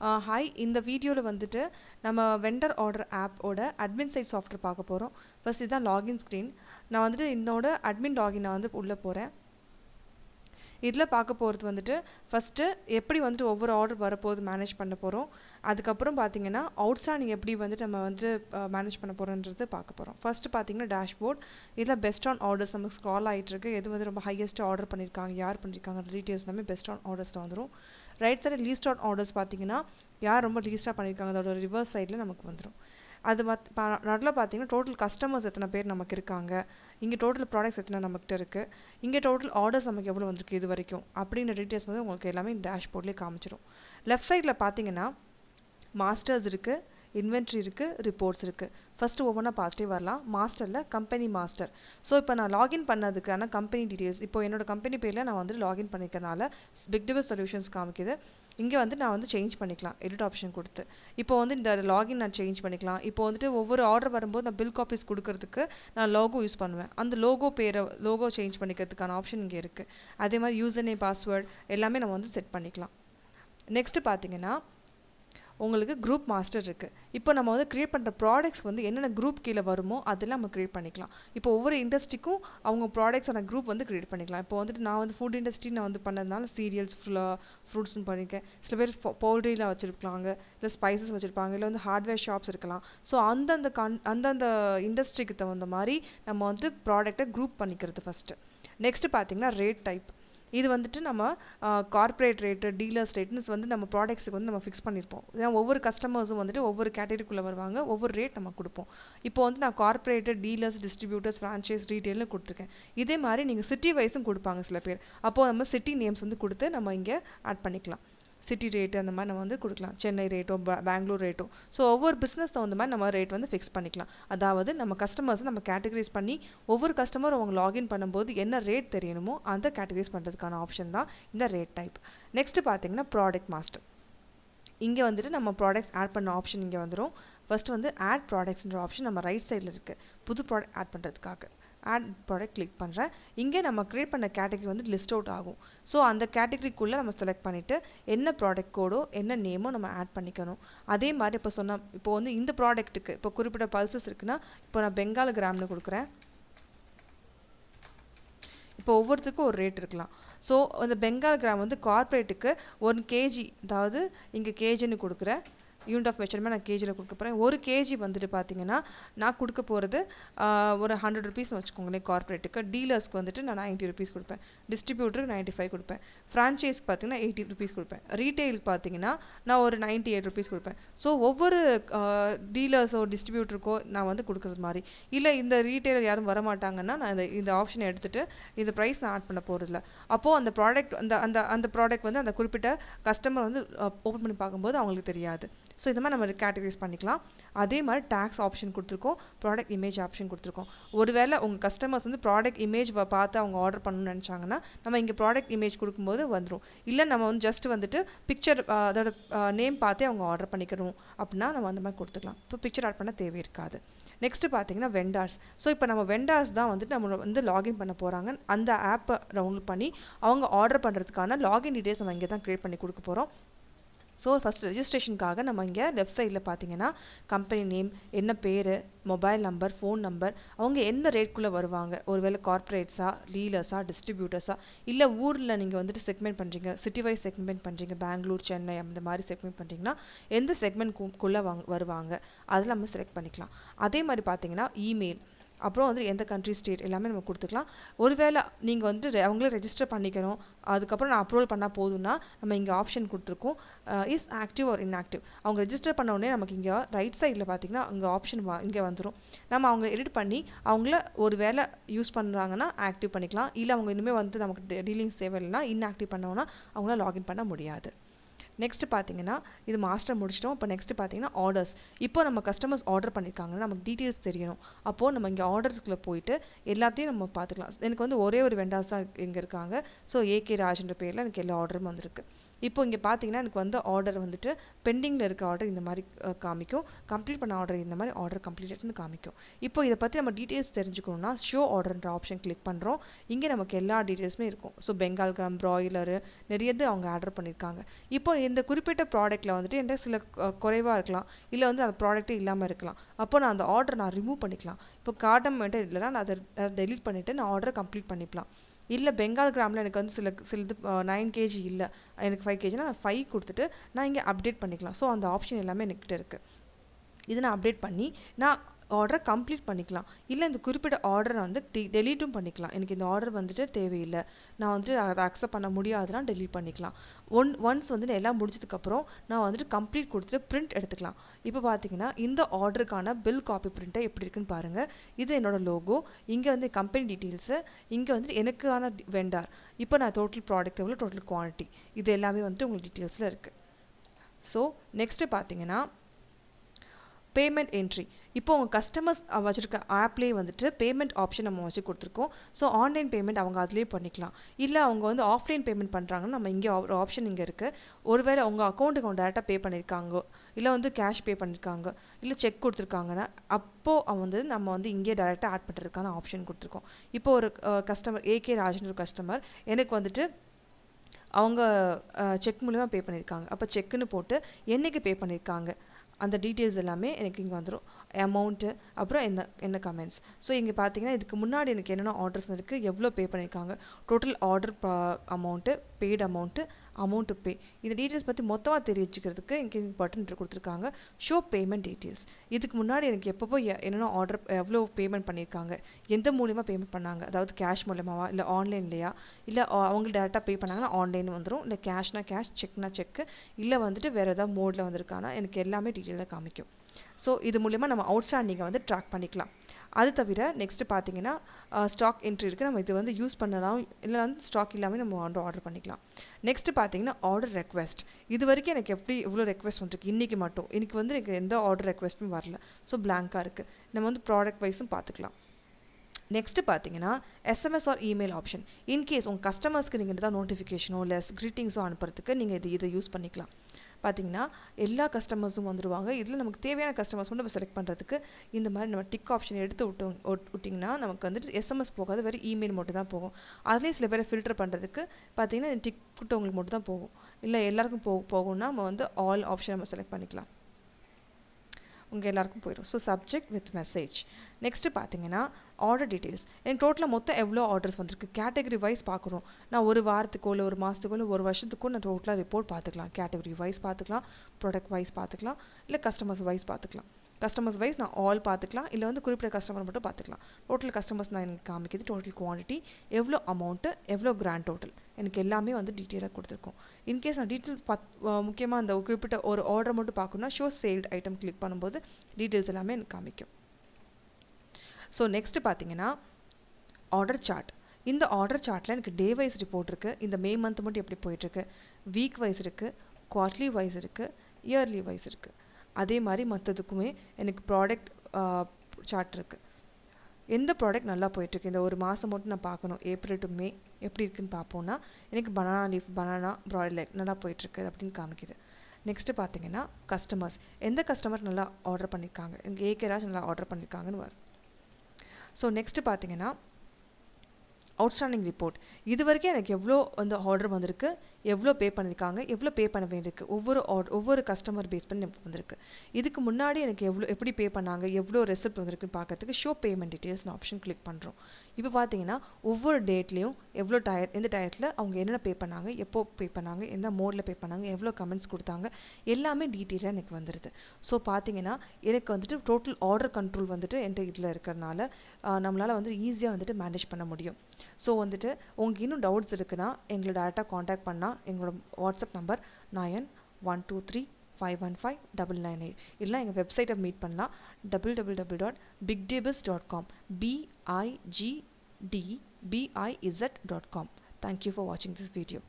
Hi இந்த வீடியோவில் வந்துட்டு நம்ம வெண்டர் ஆர்டர் ஆப்போட அட்மின் சைட் சாஃப்ட்வேர் பார்க்க போகிறோம் ஃபர்ஸ்ட் இதுதான் லாகின் ஸ்க்ரீன் நான் வந்துட்டு இதோட அட்மின் லாகின் நான் வந்து உள்ளே போகிறேன் இதில் பார்க்க போகிறது வந்துட்டு ஃபஸ்ட்டு எப்படி வந்துட்டு ஒவ்வொரு ஆர்டர் வரப்போகுது மேனேஜ் பண்ண போகிறோம் அதுக்கப்புறம் பார்த்தீங்கன்னா அவுட்ஸ்டாண்டிங் எப்படி வந்துட்டு நம்ம வந்து மேனேஜ் பண்ண போகிறோன்றது பார்க்க போகிறோம் ஃபஸ்ட்டு பார்த்தீங்கன்னா டேஷ்போர்ட் இதில் பெஸ்ட் ஆன் ஆர்டர்ஸ் நமக்கு ஸ்க்ரால் ஆகிட்டுருக்கு எது வந்து ரொம்ப ஹையஸ்ட்டு ஆர்டர் பண்ணியிருக்காங்க யார் பண்ணியிருக்காங்க டீட்டெயில்ஸ் எல்லாமே பெஸ்ட் ஆன் ஆர்டர்ஸில் வந்துடும் right side least out orders பார்த்தீங்கன்னா யார் ரொம்ப லீஸ்ட்டாக பண்ணியிருக்காங்க அதோட ரிவர்ஸ் சைடில் நமக்கு வந்துடும் அது மத் நடுவில் பார்த்தீங்கன்னா டோட்டல் கஸ்டமர்ஸ் எத்தனை பேர் நமக்கு இருக்காங்க? இங்கே டோட்டல் ப்ராடக்ட்ஸ் எத்தனை நம்மக்கிட்ட இருக்குது இங்கே டோட்டல் ஆர்டர்ஸ் நமக்கு எவ்வளோ வந்திருக்கு இது வரைக்கும்? அப்படின்ற டீட்டெயில்ஸ் வந்து உங்களுக்கு எல்லாமே டேஷ்போர்ட்லேயே காமிச்சிடும் லெஃப்ட் சைடில் பார்த்தீங்கன்னா மாஸ்டர்ஸ் இருக்குது இன்வென்ட்ரி இருக்குது ரிப்போர்ட்ஸ் இருக்குது ஃபஸ்ட்டு ஒவ்வொன்றா பார்த்துட்டே வரலாம். மாஸ்டரில் கம்பெனி மாஸ்டர் ஸோ இப்போ நான் லாகின் பண்ணதுக்கான கம்பெனி டீட்டெயில்ஸ் இப்போ என்னோடய கம்பெனி பேரில் நான் வந்து லாகின் பண்ணிக்கிறனால பிக் டிவஸ் சொல்யூஷன்ஸ் காமிக்குது. இங்கே வந்து நான் வந்து சேஞ்ச் பண்ணிக்கலாம் எடிட் ஆப்ஷன் கொடுத்து. இப்போ வந்து இந்த லாகின் நான் சேஞ்ச் பண்ணிக்கலாம். இப்போ வந்துட்டு ஒவ்வொரு ஆர்டர் வரும்போது நான் பில் காப்பீஸ் கொடுக்கறதுக்கு நான் லோகோ யூஸ் பண்ணுவேன். அந்த லோகோ பேரை லோகோ சேஞ்ச் பண்ணிக்கிறதுக்கான ஆப்ஷன் இங்கே இருக்குது அதே மாதிரி யூசர் நேம் பாஸ்வேர்டு எல்லாமே நம்ம வந்து செட் பண்ணிக்கலாம். நெக்ஸ்ட்டு பார்த்தீங்கன்னா உங்களுக்கு குரூப் மாஸ்டர் இருக்குது இப்போ நம்ம வந்து க்ரியேட் பண்ணுற ப்ராடக்ட்ஸ் வந்து என்னென்ன குரூப் கீழே வருமோ அதெல்லாம் நம்ம க்ரியேட் பண்ணிக்கலாம். இப்போ ஒவ்வொரு இண்டஸ்ட்ரிக்கும் அவங்க ப்ராடக்ட்ஸான குரூப் வந்து க்ரியேட் பண்ணிக்கலாம். இப்போ வந்துட்டு நான் வந்து ஃபுட் இண்டஸ்ட்ரி நான் வந்து பண்ணதுனால சீரியல்ஸ் ஃபுல்லாக ஃப்ரூட்ஸ்னு பண்ணியிருக்கேன் சில பேர் பவுல்ட்ரியில் வச்சுருப்பாங்க. இல்லை ஸ்பைசஸ் வச்சுருப்பாங்க. இல்லை வந்து ஹார்ட்வேர் ஷாப்ஸ் இருக்கலாம். ஸோ அந்தந்த கன் அந்தந்த இண்டஸ்ட்ரிக்கு தகுந்த மாதிரி நம்ம வந்துட்டு ப்ராடக்ட்டை குரூப் பண்ணிக்கிறது ஃபஸ்ட்டு நெக்ஸ்ட்டு பார்த்தீங்கன்னா ரேட் டைப் இது வந்துட்டு நம்ம கார்ப்பரேட் ரேட்டு டீலர்ஸ் ரேட்னு வந்து நம்ம ப்ராடக்ட்ஸுக்கு வந்து நம்ம ஃபிக்ஸ் பண்ணியிருப்போம் ஏன்னா ஒவ்வொரு கஸ்டமர்ஸும் வந்துட்டு ஒவ்வொரு கேட்டகரிக்குள்ளே வருவாங்க ஒவ்வொரு ரேட் நம்ம கொடுப்போம். இப்போ வந்து நான் கார்ப்பரேட்டு டீலர்ஸ் டிஸ்ட்ரிபியூட்டர்ஸ் ஃப்ரான்ச்சைஸ் ரீட்டெயிலும் கொடுத்துருக்கேன். இதே மாதிரி நீங்கள் சிட்டி வைஸும் கொடுப்பாங்க சில பேர். அப்போது நம்ம சிட்டி நேம்ஸ் வந்து கொடுத்து நம்ம இங்கே ஆட் பண்ணிக்கலாம். சிட்டி ரேட்டு அந்த மாதிரி நம்ம வந்து கொடுக்கலாம். சென்னை ரேட்டோ பெங்களூர் ரேட்டோ ஸோ ஒவ்வொரு பிஸ்னஸ் தகுந்த மாதிரி நம்ம ரேட் வந்து ஃபிக்ஸ் பண்ணிக்கலாம். அதாவது நம்ம கஸ்டமர்ஸ் நம்ம கேட்டகரைஸ் பண்ணி ஒவ்வொரு கஸ்டமர் அவங்க லாகின் பண்ணும்போது என்ன ரேட் தெரியணுமோ அந்த கேட்டகரைஸ் பண்ணுறதுக்கான ஆப்ஷன் தான் இந்த ரேட் டைப் நெக்ஸ்ட்டு பார்த்தீங்கன்னா ப்ராடக்ட் மாஸ்டர் இங்கே வந்துட்டு நம்ம ப்ராடக்ட்ஸ் ஆட் பண்ண ஆப்ஷன் இங்கே வந்துடும் ஃபஸ்ட்டு வந்து ஆட் ப்ராடக்ட்ஸ்ன்ற ஆப்ஷன் நம்ம ரைட் சைடில் இருக்குது புது ப்ராடக்ட் ஆட் பண்ணுறதுக்காக ஆட் ப்ராடக்ட் கிளிக் பண்ணுறேன் இங்கே நம்ம க்ரியேட் பண்ண கேட்டகரி வந்து லிஸ்ட் அவுட் ஆகும். ஸோ அந்த கேட்டகரிக்குள்ளே நம்ம செலக்ட் பண்ணிவிட்டு என்ன ப்ராடக்ட் கோடோ என்ன நேமோ நம்ம ஆட் பண்ணிக்கணும். அதே மாதிரி இப்போ சொன்ன இப்போ வந்து இந்த ப்ராடக்ட்டுக்கு இப்போ குறிப்பிட்ட பல்சஸ் இருக்குன்னா இப்போ நான் பெங்கால் கிராம்னு கொடுக்குறேன். இப்போ ஒவ்வொருத்துக்கும் ஒரு ரேட் இருக்கலாம். ஸோ அந்த பெங்கால் கிராம் வந்து கார்ப்பரேட்டுக்கு ஒன் கேஜி அதாவது இங்கே கேஜின்னு கொடுக்குறேன். யூனிட் ஆஃப் மெஷர்மெண்ட் நான் கேஜியில் கொடுக்க போகிறேன் ஒரு கேஜி வந்துட்டு பார்த்தீங்கன்னா நான் கொடுக்க போகிறது ஒரு ஹண்ட்ரட் ருபீஸ் வச்சுக்கோங்களேன் கார்ப்பரேட்டுக்கு டீலர்ஸ்க்கு வந்துட்டு நான் நைன்ட்டி ருபீஸ் கொடுப்பேன். டிஸ்ட்ரிபியூட்டருக்கு நைன்ட்டி ஃபைவ் கொடுப்பேன். ஃப்ரான்ச்சைஸ்க்கு பார்த்தீங்கன்னா எயிட்டி ருபீஸ் கொடுப்பேன். ரீட்டெயிலுக்கு பார்த்தீங்கன்னா நான் ஒரு நைன்ட்டி எயிட் ருபீஸ் கொடுப்பேன். ஸோ ஒவ்வொரு டீலர்ஸோ டிஸ்ட்ரிபியூட்டருக்கோ நான் வந்து கொடுக்குறது மாதிரி. இல்லை இந்த ரீட்டெயிலர் யாரும் வரமாட்டாங்கன்னா நான் இந்த இந்த ஆப்ஷனை எடுத்துகிட்டு இந்த ப்ரைஸ் நான் ஆட் பண்ண போகிறதில்ல அப்போது அந்த ப்ராடக்ட் அந்த அந்த அந்த ப்ராடக்ட் வந்து அந்த குறிப்பிட்ட கஸ்டமர் வந்து ஓப்பன் பண்ணி பார்க்கும்போது அவங்களுக்கு தெரியாது. ஸோ இந்த மாதிரி நம்ம கேட்டகரைஸ் பண்ணிக்கலாம். அதே மாதிரி டேக்ஸ் ஆப்ஷன் கொடுத்துருக்கோம் ப்ராடக்ட் இமேஜ் ஆப்ஷன் கொடுத்துருக்கோம். ஒருவேளை உங்கள் கஸ்டமர்ஸ் வந்து ப்ராடக்ட் இமேஜ் பார்த்து அவங்க ஆர்டர் பண்ணணும்னு நினச்சாங்கன்னா நம்ம இங்கே ப்ராடக்ட் இமேஜ் கொடுக்கும்போது வந்துடும் இல்லை நம்ம வந்து ஜஸ்ட் வந்துட்டு பிக்சர் அதோட நேம் பார்த்தே அவங்க ஆர்டர் பண்ணிக்கணும் அப்படின்னா நம்ம அந்த மாதிரி கொடுத்துக்கலாம். இப்போ பிக்சர் ஆட் பண்ண தேவை இருக்காது. நெக்ஸ்ட்டு பார்த்தீங்கன்னா வெண்டார்ஸ் ஸோ இப்போ நம்ம வெண்டார்ஸ் தான் வந்துட்டு நம்ம வந்து லாகின் பண்ண போகிறாங்க அந்த ஆப்பை டவுன்லோட் பண்ணி அவங்க ஆர்டர் பண்ணுறதுக்கான லாகின் டீட்டெயில்ஸ் நம்ம இங்கே தான் க்ரியேட் பண்ணி கொடுக்க போகிறோம் ஸோ ஃபஸ்ட் ரெஜிஸ்ட்ரேஷனுக்காக நம்ம இங்கே லெஃப்ட் சைடில் பார்த்தீங்கன்னா கம்பெனி நேம் என்ன பேர் மொபைல் நம்பர் ஃபோன் நம்பர் அவங்க எந்த ரேட்குள்ளே வருவாங்க? ஒருவேளை கார்ப்பரேட்ஸா டீலர்ஸா டிஸ்ட்ரிபியூட்டர்ஸா இல்லை ஊரில் நீங்கள் வந்துட்டு செக்மெண்ட் பண்ணுறீங்க சிட்டி வைஸ் செக்மெண்ட் பண்ணுறீங்க பெங்களூர் சென்னை அந்த மாதிரி செக்மெண்ட் பண்ணுறீங்கன்னா எந்த செக்மெண்ட்குள்ளே வாங்க வருவாங்க? அதில் நம்ம செலக்ட் பண்ணிக்கலாம். அதே மாதிரி பார்த்தீங்கன்னா இமெயில் அப்புறம் வந்து எந்த கண்ட்ரி ஸ்டேட் எல்லாமே நம்ம கொடுத்துக்கலாம். ஒருவேளை நீங்கள் வந்து அவங்களே ரெஜிஸ்டர் பண்ணிக்கணும். அதுக்கப்புறம் நான் அப்ரூவல் பண்ணால் போதும்னா நம்ம இங்கே ஆப்ஷன் கொடுத்துருக்கோம். இஸ் ஆக்டிவ் ஆர் இன்ஆக்டிவ் அவங்க ரெஜிஸ்டர் பண்ண உடனே நமக்கு இங்கே ரைட் சைடில் பார்த்தீங்கன்னா இங்கே ஆப்ஷன் வா இங்கே வந்துடும் நம்ம அவங்க எடிட் பண்ணி அவங்கள ஒரு வேளை யூஸ் பண்ணுறாங்கன்னா ஆக்டிவ் பண்ணிக்கலாம். இல்லை அவங்க இனிமேல் வந்து நமக்கு டீலிங்ஸ் தேவையில்லைன்னா இன்ஆக்டிவ் பண்ணோன்னா அவங்கள லாகின் பண்ண முடியாது. நெக்ஸ்ட்டு பார்த்தீங்கன்னா இது மாஸ்டர் முடிச்சிட்டோம். இப்போ நெக்ஸ்ட்டு பார்த்தீங்கன்னா ஆர்டர்ஸ் இப்போ நம்ம கஸ்டமர்ஸ் ஆர்டர் பண்ணியிருக்காங்கன்னா நமக்கு டீட்டெயில்ஸ் தெரியணும். அப்போது நம்ம இங்கே ஆர்டர்ஸ்க்குள்ளே போயிட்டு எல்லாத்தையும் நம்ம பார்த்துக்கலாம் எனக்கு வந்து ஒரே ஒரு வெண்டாஸ் தான் இங்கே இருக்காங்க. ஸோ ஏகே ராஜ்ன்ற பேரில் எனக்கு எல்லா ஆர்டரும் வந்திருக்கு. இப்போ இங்கே பார்த்தீங்கன்னா எனக்கு வந்து ஆர்டர் வந்துட்டு பெண்டிங்கில் இருக்க ஆர்டர் இந்த மாதிரி காமிக்கும். கம்ப்ளீட் பண்ண ஆர்டர் இந்த மாதிரி ஆர்டர் கம்ப்ளீட்டட்னு காமிக்கும். இப்போ இதை பற்றி நம்ம டீட்டெயில்ஸ் தெரிஞ்சுக்கணும்னா ஷோ ஆர்டர்ன்ற ஆப்ஷன் கிளிக் பண்ணுறோம் இங்கே நமக்கு எல்லா டீட்டெயில்ஸுமே இருக்கும். ஸோ பெங்கால் கிராம் ப்ராய்லரு நிறையது அவங்க ஆர்டர் பண்ணியிருக்காங்க இப்போ இந்த குறிப்பிட்ட ப்ராடக்ட்டில் வந்துட்டு என்கிட்ட சில குறைவாக இருக்கலாம். இல்லை வந்து அந்த ப்ராடக்ட்டே இல்லாமல் இருக்கலாம். அப்போ நான் அந்த ஆர்டர் நான் ரிமூவ் பண்ணிக்கலாம். இப்போ கார்டம் மட்டும் இல்லைனா நான் அதை டெலிட் பண்ணிவிட்டு நான் ஆர்டரை கம்ப்ளீட் பண்ணிக்கலாம். இல்லை பெங்கால் கிராமில் எனக்கு வந்து சில சிலது நைன் கேஜி இல்லை. எனக்கு ஃபைவ் கேஜினா நான் ஃபைவ் கொடுத்துட்டு நான் இங்கே அப்டேட் பண்ணிக்கலாம். ஸோ அந்த ஆப்ஷன் எல்லாமே என்கிட்ட இருக்குது இதை நான் அப்டேட் பண்ணி நான் ஆர்டரை கம்ப்ளீட் பண்ணிக்கலாம். இல்லை இந்த குறிப்பிட்ட ஆர்டரை வந்து டி டெலீட்டும் பண்ணிக்கலாம். எனக்கு இந்த ஆர்டர் வந்துட்டு தேவையில்லை. நான் வந்துட்டு அதை அக்செப்ட் பண்ண முடியாதுன்னா டெலீட் பண்ணிக்கலாம். ஒன் ஒன்ஸ் வந்து எல்லாம் முடிச்சதுக்கப்புறம் நான் வந்துட்டு கம்ப்ளீட் கொடுத்துட்டு பிரிண்ட் எடுத்துக்கலாம். இப்போ பார்த்தீங்கன்னா இந்த ஆர்டருக்கான பில் காப்பி பிரிண்ட்டை எப்படி இருக்குன்னு பாருங்கள் இது என்னோட லோகோ இங்கே வந்து கம்பெனி டீட்டெயில்ஸு இங்கே வந்துட்டு எனக்கான வெண்டார் இப்போ நான் டோட்டல் ப்ராடக்ட் எவ்வளோ டோட்டல் குவான்டிட்டி இது எல்லாமே வந்துட்டு உங்களுக்கு டீட்டெயில்ஸில் இருக்குது ஸோ நெக்ஸ்ட்டு பார்த்தீங்கன்னா பேமெண்ட் என்ட்ரி இப்போ உங்கள் கஸ்டமர்ஸ் வச்சுருக்க ஆப்லேயே வந்துட்டு பேமெண்ட் ஆப்ஷன் நம்ம வச்சு கொடுத்துருக்கோம். ஸோ ஆன்லைன் பேமெண்ட் அவங்க அதுலேயே பண்ணிக்கலாம். இல்லை அவங்க வந்து ஆஃப்லைன் பேமெண்ட் பண்ணுறாங்கன்னா நம்ம இங்கே ஒரு ஆப்ஷன் இங்கே இருக்குது ஒருவேளை உங்கள் அக்கௌண்ட்டுக்கு அவங்க டேரெக்டாக பே பண்ணியிருக்காங்க இல்லை வந்து கேஷ் பே பண்ணியிருக்காங்க இல்லை செக் கொடுத்துருக்காங்கன்னா அப்போது அவங்க வந்து நம்ம வந்து இங்கே டேரெக்டாக ஆட் பண்ணுறதுக்கான ஆப்ஷன் கொடுத்துருக்கோம். இப்போ ஒரு கஸ்டமர் ஏகே ராஜன் ஒரு கஸ்டமர் எனக்கு வந்துட்டு அவங்க செக் மூலிமா பே பண்ணியிருக்காங்க அப்போ செக்குன்னு போட்டு என்னைக்கு பே பண்ணியிருக்காங்க அந்த டீட்டெயில்ஸ் எல்லாமே எனக்கு இங்கே வந்துடும் அமௌண்ட்டு அப்புறம் என்ன என்ன கமெண்ட்ஸ் ஸோ இங்கே பார்த்தீங்கன்னா இதுக்கு முன்னாடி எனக்கு என்னென்ன ஆர்டர்ஸ் வந்திருக்கு எவ்வளோ பே பண்ணியிருக்காங்க total order amount paid amount amount pay இந்த டீட்டெயில்ஸ் பற்றி மொத்தமாக தெரிவிச்சுக்கிறதுக்கு இங்கே பட்டன் கொடுத்துருக்காங்க. ஷோ பேமெண்ட் டீட்டெயில்ஸ் இதுக்கு முன்னாடி எனக்கு எப்பப்போ என்னென்ன ஆர்டர் எவ்வளோ பேமெண்ட் பண்ணியிருக்காங்க? எந்த மூலியமாக பேமெண்ட் பண்ணாங்க? அதாவது கேஷ் மூலியமாவா? இல்லை ஆன்லைன்லையா இல்லை அவங்க டேரெக்டாக பே பண்ணாங்கன்னா ஆன்லைன் வந்துடும் இல்லை கேஷ்னா கேஷ் செக்னா செக்கு இல்லை வந்துட்டு வேறு ஏதாவது மோடில் வந்திருக்கானா? எனக்கு எல்லாமே டீட்டெயிலாக காமிக்கும். ஸோ இது மூலிமா நம்ம அவுட்ஸ்டாண்டிங்கை வந்து ட்ராக் பண்ணிக்கலாம். அது தவிர நெக்ஸ்ட்டு பார்த்தீங்கன்னா ஸ்டாக் என்ட்ரி இருக்குது நம்ம இது வந்து யூஸ் பண்ணலாம். இல்லை வந்து ஸ்டாக் இல்லாமல் நம்ம வந்து ஆர்டர் பண்ணிக்கலாம். நெக்ஸ்ட்டு பார்த்தீங்கன்னா ஆர்டர் ரெக்வஸ்ட் இது வரைக்கும் எனக்கு எப்படி இவ்வளோ ரெக்வஸ்ட் வந்துருக்கு? இன்றைக்கி மட்டும். இன்றைக்கி வந்து எனக்கு எந்த ஆர்டர் ரெக்வஸ்ட்டும் வரல. ஸோ பிளாங்காக இருக்குது நம்ம வந்து ப்ராடக்ட் வைஸும் பார்த்துக்கலாம். நெக்ஸ்ட்டு பார்த்தீங்கன்னா SMS or email option in case உங்கள் கஸ்டமர்ஸ்க்கு நீங்கள் தான் நோட்டிஃபிகேஷனோ இல்லை க்ரீட்டிங்ஸோ அனுப்புறதுக்கு நீங்கள் இது இதை யூஸ் பண்ணிக்கலாம். பார்த்தீங்கன்னா எல்லா கஸ்டமர்ஸும் வந்துடுவாங்க இதில் நமக்கு தேவையான கஸ்டமர்ஸ் மட்டும் நம்ம செலக்ட் பண்ணுறதுக்கு இந்த மாதிரி நம்ம டிக் ஆப்ஷன் எடுத்து விட்டோம் விட்டிங்கன்னா நமக்கு வந்துட்டு எஸ்எம்எஸ் போகாது. வெறும் இமெயில் மட்டும் தான் போகும். அதுலேயும் சில பேரை ஃபில்டர் பண்ணுறதுக்கு பார்த்தீங்கன்னா டிக் விட்டவங்களுக்கு மட்டும் தான் போகும். இல்லை எல்லாருக்கும் போ போகும்னா நம்ம வந்து ஆல் ஆப்ஷன் நம்ம செலக்ட் பண்ணிக்கலாம். உங்கள் எல்லாருக்கும் போயிடும். So subject with message next பார்த்தீங்கன்னா ஆர்டர் டீட்டெயில்ஸ் எனக்கு டோட்டலாக மொத்தம் எவ்வளோ ஆர்டர்ஸ் வந்திருக்கு? கேட்டகரி வைஸ் பார்க்குறோம் நான் ஒரு வாரத்துக்கோ இல்லை ஒரு மாதத்துக்கோ இல்லை ஒரு வருஷத்துக்கோ நான் டோட்டலாக ரிப்போர்ட் பார்த்துக்கலாம் கேட்டகரி வைஸ் பார்த்துக்கலாம் ப்ராடக்ட் வைஸ் பார்த்துக்கலாம் இல்லை கஸ்டமர்ஸ் வைஸ் பார்த்துக்கலாம் கஸ்டமர்ஸ் வைஸ் நான் ஆல் பார்த்துக்கலாம். இல்லை வந்து குறிப்பிட்ட கஸ்டமர் மட்டும் பார்த்துக்கலாம். டோட்டல் கஸ்டமர்ஸ் நான் எனக்கு காமிக்கிது டோட்டல் குவான்டிட்டி எவ்வளோ அமௌண்ட்டு எவ்வளோ கிராண்ட் டோட்டல் எனக்கு எல்லாமே வந்து டீட்டெயிலாக கொடுத்துருக்கோம். இன்கேஸ் நான் டீட்டெயில் பத் முக்கியமாக அந்த குறிப்பிட்ட ஒரு ஆர்டர் மட்டும் பார்க்கணும்னா ஷோ சேல்ட் ஐட்டம் கிளிக் பண்ணும்போது டீட்டெயில்ஸ் எல்லாமே எனக்கு காமிக்கும். ஸோ நெக்ஸ்ட் பார்த்தீங்கன்னா ஆர்டர் சார்ட் இந்த ஆர்டர் சார்ட்டில் எனக்கு டே வைஸ் ரிப்போர்ட் இருக்குது இந்த மே மந்த் மட்டும் எப்படி போயிட்டுருக்கு வீக் வைஸ் இருக்குது குவார்ட்லி வைஸ் இருக்குது இயர்லி வைஸ் இருக்குது அதே மாதிரி மற்றதுக்குமே எனக்கு ப்ராடக்ட் சார்ட் இருக்குது எந்த ப்ராடக்ட் நல்லா போயிட்டுருக்கு? இந்த ஒரு மாதம் மட்டும் நான் பார்க்கணும். ஏப்ரல் டு மே எப்படி இருக்குன்னு பார்ப்போம்னா எனக்கு பனானா லீஃப் பனானா ப்ராய்லர் நல்லா போயிட்டுருக்கு அப்படின்னு காமிக்குது. நெக்ஸ்ட்டு பார்த்தீங்கன்னா கஸ்டமர்ஸ் எந்த கஸ்டமர் நல்லா ஆர்டர் பண்ணியிருக்காங்க எனக்கு ஏகேராஜ் நல்லா ஆர்டர் பண்ணியிருக்காங்கன்னு வரும். ஸோ நெக்ஸ்ட்டு பார்த்தீங்கன்னா அவுட்ஸ்டாண்டிங் ரிப்போர்ட் இது வரைக்கும் எனக்கு எவ்வளோ வந்து ஆர்டர் வந்திருக்கு எவ்வளோ பே பண்ணியிருக்காங்க எவ்வளோ பே பண்ண வேண்டியிருக்கு. ஒவ்வொரு ஆர்டர் ஒவ்வொரு கஸ்டமர் பேஸ் பண்ணி எனக்கு வந்திருக்கு. இதுக்கு முன்னாடி எனக்கு எவ்வளோ எப்படி பே பண்ணாங்க எவ்வளோ ரெசிப்ட் வந்திருக்குன்னு பார்க்கறதுக்கு show payment details option click பண்ணுறோம் இப்போ பார்த்தீங்கன்னா ஒவ்வொரு டேட்லேயும் எவ்வளோ டய எந்த டயத்தில் அவங்க என்னென்ன பே பண்ணாங்க எப்போ பே பண்ணாங்க எந்த மோடில் பே பண்ணாங்க எவ்வளோ கமெண்ட்ஸ் கொடுத்தாங்க எல்லாமே டீட்டெயிலாக எனக்கு வந்துடுது ஸோ பார்த்தீங்கன்னா எனக்கு வந்துட்டு டோட்டல் ஆர்டர் கண்ட்ரோல் வந்துட்டு என்கிட்ட இதில் இருக்கிறனால நம்மளால் வந்து ஈஸியாக வந்துட்டு மேனேஜ் பண்ண முடியும். ஸோ வந்துட்டு உங்களுக்கு இன்னும் டவுட்ஸ் இருக்குன்னா எங்களை டேரெக்டாக காண்டாக்ட் பண்ணால் எங்களோட WhatsApp number nine one two three five one five double nine eight இல்லை எங்கள் வெப்சைட்டை மீட் பண்ணலாம். Double double double dot bigdbiz dot com B I G D B I Z dot com thank you for வாட்சிங் this video